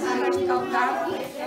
fazer